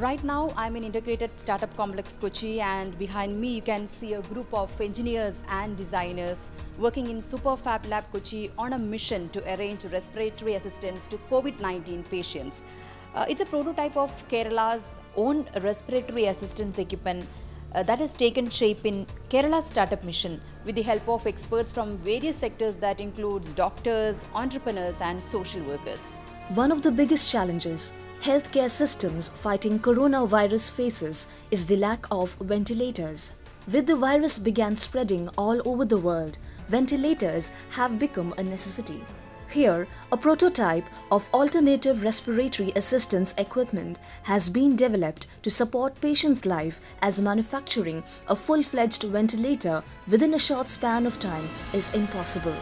Right now, I'm in Integrated Startup Complex Kochi, and behind me, you can see a group of engineers and designers working in Super Fab Lab Kochi on a mission to arrange respiratory assistance to COVID 19 patients. Uh, it's a prototype of Kerala's own respiratory assistance equipment uh, that has taken shape in Kerala Startup Mission with the help of experts from various sectors that includes doctors, entrepreneurs, and social workers. One of the biggest challenges healthcare systems fighting coronavirus faces is the lack of ventilators. With the virus began spreading all over the world, ventilators have become a necessity. Here, a prototype of alternative respiratory assistance equipment has been developed to support patients' life as manufacturing a full-fledged ventilator within a short span of time is impossible.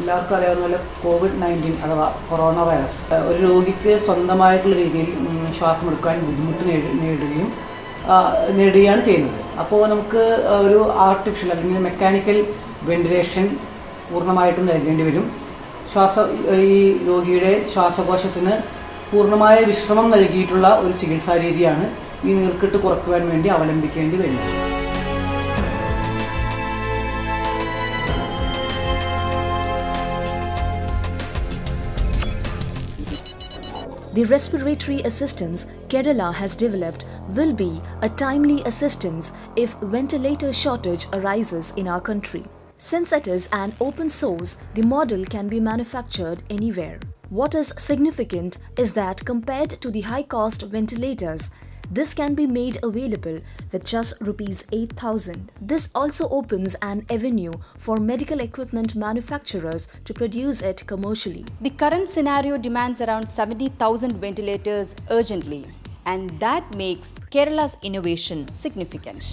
എല്ലാവർക്കും അറിയാവുന്ന പോലെ covid nineteen അഥവാ corona virus ഒരു രോഗിക്ക് സ്വന്തമായിട്ടുള്ള രീതിയിൽ ശ്വാസം എടുക്കാൻ ബുദ്ധിമുട്ട് നേടി- നേടുകയും നേടുകയാണ് ചെയ്യുന്നത്. അപ്പോൾ നമുക്ക് ഒരു ആർട്ടിഫിഷ്യൽ അല്ലെങ്കിൽ മെക്കാനിക്കൽ വെന്റിലേഷൻ പൂർണമായിട്ടും നൽകേണ്ടി വരും. ശ്വാസ ഈ രോഗിയുടെ ശ്വാസകോശത്തിന് പൂർണമായ വിശ്രമം നൽകിയിട്ടുള്ള ഒരു ചികിത്സാ രീതിയാണ് ഈ നീർക്കെട്ട് കുറക്കുവാൻ വേണ്ടി അവലംബിക്കേണ്ടി വരുന്നത്. The respiratory assistance Kerala has developed will be a timely assistance if ventilator shortage arises in our country. Since it is an open source, the model can be manufactured anywhere. What is significant is that compared to the high cost ventilators, this can be made available with just rupees 8000. This also opens an avenue for medical equipment manufacturers to produce it commercially. The current scenario demands around 70,000 ventilators urgently, and that makes Kerala's innovation significant.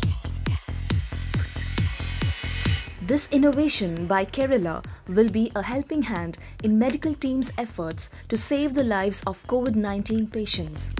This innovation by Kerala will be a helping hand in medical teams' efforts to save the lives of COVID 19 patients.